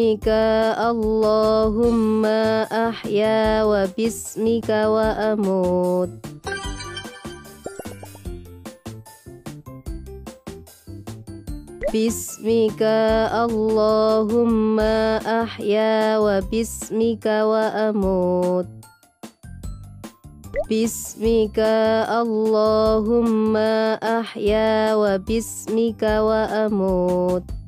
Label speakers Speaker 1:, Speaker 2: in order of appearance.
Speaker 1: Bismika Allahumma ahya wa bismika wa amut Bismika Allahumma ahya wa bismika wa amut Bismika Allahumma ahya wa bismika wa amut